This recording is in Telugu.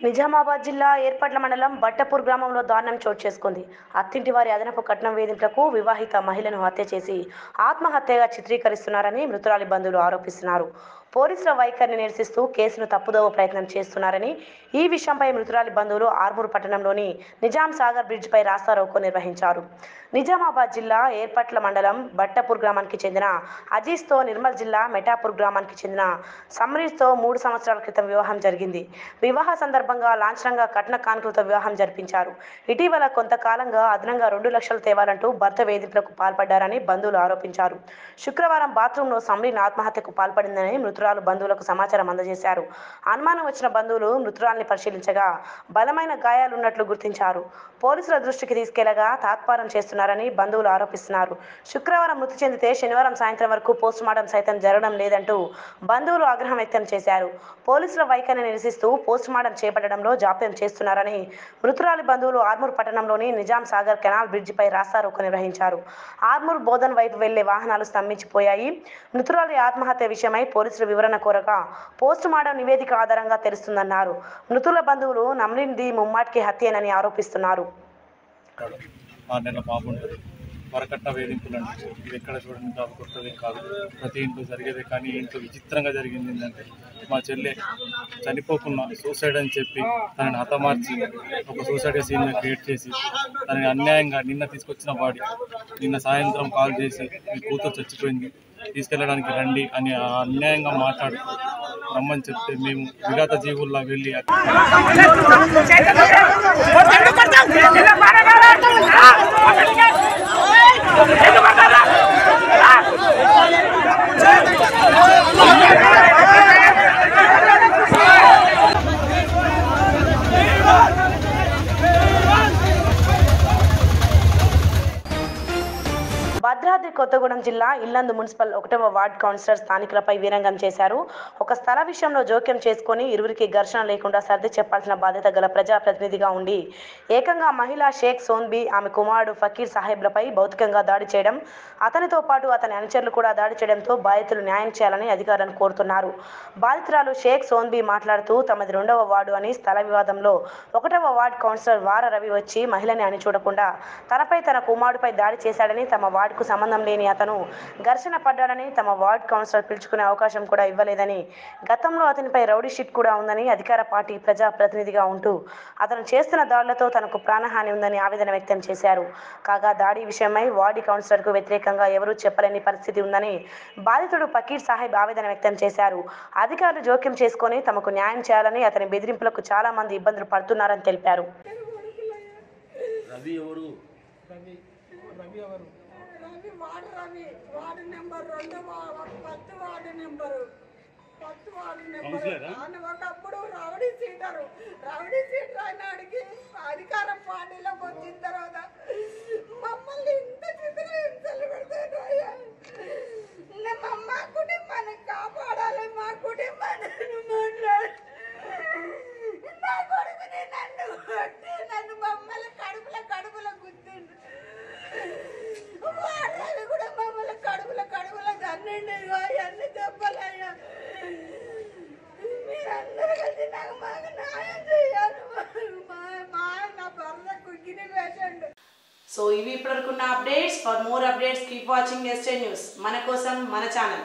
నిజామాబాద్ జిల్లా ఏర్పట్ల మండలం బట్టపూర్ గ్రామంలో దారుణం చోటు చేసుకుంది. అత్తింటి వారి అదనపు కట్నం వేధింపులకు వివాహిత మహిళను హత్య చేసి ఆత్మహత్యగా చిత్రీకరిస్తున్నారని మృతురాలి బంధువులు ఆరోపిస్తున్నారు. పోలీసుల వైఖరిని నిరసిస్తూ కేసును తప్పుదోవ ప్రయత్నం చేస్తున్నారని ఈ విషయంపై మృతురాలి బంధువులు ఆర్మూర్ పట్టణంలోని నిజాం సాగర్ బ్రిడ్జ్పై రాస్తారోకో నిర్వహించారు. నిజామాబాద్ జిల్లా ఏర్పట్ల మండలం బట్టపూర్ గ్రామానికి చెందిన అజీజ్తో నిర్మల్ జిల్లా మెటాపూర్ గ్రామానికి చెందిన సమరీష్తో మూడు సంవత్సరాల క్రితం వివాహం జరిగింది. వివాహ సందర్భంగా లాంఛనంగా కట్న కానుకలతో వివాహం జరిపించారు. ఇటీవల కొంతకాలంగా అదనంగా రెండు లక్షలు తేవాలంటూ భర్త వేధింపులకు పాల్పడ్డారని బంధువులు ఆరోపించారు. శుక్రవారం బాత్రూంలో సమరీన్ ఆత్మహత్యకు పాల్పడిందని మృతురాలు బంధువులకు సమాచారం అందజేశారు. అనుమానం వచ్చిన బంధువులు మృతురాల్ని పరిశీలించగా బలమైన గాయాలున్నట్లు గుర్తించారు. పోలీసుల దృష్టికి తీసుకెళ్ళగా తాత్పారం చేస్తున్నారని బంధువులు ఆరోపిస్తున్నారు. శుక్రవారం మృతి చెందితే శనివారం సాయంత్రం వరకు పోస్టుమార్టం సైతం జరగడం లేదంటూ బంధువులు ఆగ్రహం వ్యక్తం చేశారు. పోలీసుల వైఖరిని నిరసిస్తూ పోస్టుమార్టం చేపట్టడంలో జాప్యం చేస్తున్నారని మృతురాలి బంధువులు ఆర్మూర్ పట్టణంలోని నిజాం సాగర్ కెనాల్ బ్రిడ్జిపై రాస్తారోకో నిర్వహించారు. ఆర్మూర్ బోధన్ వైపు వెళ్ళే వాహనాలు స్తంభించిపోయాయి. మృతురాలి ఆత్మహత్య విషయమై పోలీసులు వివరణ కోరగా పోస్టుమార్టం నివేదిక ఆధారంగా తెలుస్తుందన్నారు. మృతుల బంధువులు నమ్లింది ముమ్మాటికి హత్యేనని ఆరోపిస్తున్నారు. వరకట్ట వేధింపులండి ఇది ఎక్కడ చూడండి కాదు కొత్తది కాదు. ప్రతి ఇంట్లో జరిగేదే కానీ ఇంట్లో విచిత్రంగా జరిగింది ఏంటంటే మా చెల్లె చనిపోకున్నా సూసైడ్ అని చెప్పి తనని హతమార్చి ఒక సూసైడ్ సీన్ క్రియేట్ చేసి తనని అన్యాయంగా నిన్న తీసుకొచ్చిన బాడీ నిన్న సాయంత్రం కాల్ చేసి మీ కూతురు చచ్చిపోయింది. తీసుకెళ్ళడానికి రండి అని అన్యాయంగా మాట్లాడుతూ రమ్మని చెప్తే మేము విఘాత జీవుల్లా వెళ్ళి భద్రాద్రి కొత్తగూడెం జిల్లా ఇల్లందు మున్సిపల్ ఒకటవ వార్డ్ కౌన్సిలర్ స్థానికులపై వీరంగం చేశారు. ఒక స్థల విషయంలో జోక్యం చేసుకొని ఇరువురికి ఘర్షణ లేకుండా సర్ది చెప్పాల్సిన బాధ్యత గల ప్రజాప్రతినిధిగా ఉండి ఏకంగా మహిళా షేక్ సోన్బి ఆమె కుమారుడు ఫకీర్ సాహెబ్లపై భౌతికంగా దాడి చేయడం అతనితో పాటు అతని అనుచరులు కూడా దాడి చేయడంతో బాధితులు న్యాయం చేయాలని అధికారులను కోరుతున్నారు. బాధితురాలు షేక్ సోన్బి మాట్లాడుతూ తమది రెండవ వార్డు అని స్థల వివాదంలో ఒకటవ వార్డ్ కౌన్సిలర్ వార రవి వచ్చి మహిళని అని చూడకుండా తనపై తన కుమారుడిపై దాడి చేశాడని తమ వార్డుకు సంబంధం లేని అతను ఘర్షణ పడ్డాడని తమ వార్డ్ కౌన్సిలర్ పిలుచుకునే అవకాశం కూడా ఇవ్వలేదని గతంలో అతనిపై రౌడీ షీట్ కూడా ఉందని అధికార పార్టీ ప్రజా ప్రతినిధిగా ఉంటూ అతను చేస్తున్న దాడులతో తనకు ప్రాణహాని ఉందని ఆవేదన వ్యక్తం చేశారు. కాగా దాడి విషయమై వార్డు కౌన్సిలర్కు వ్యతిరేకంగా ఎవరూ చెప్పలేని పరిస్థితి ఉందని బాధితుడు పకీర్ సాహెబ్ ఆవేదన వ్యక్తం చేశారు. అధికారులు జోక్యం చేసుకొని తమకు న్యాయం చేయాలని అతని బెదిరింపులకు చాలా మంది ఇబ్బందులు పడుతున్నారని తెలిపారు. రవి ఎవరు? Ravi ward Ravi ward number రెండు పత్తు వార్డు నెంబరు. పత్తు వార్డు నెంబరు. ఆయన ఒకప్పుడు సో ఇవి ఇప్పటివరకున్న updates for more updates keep watching ఎస్టే news మన కోసం మన ఛానల్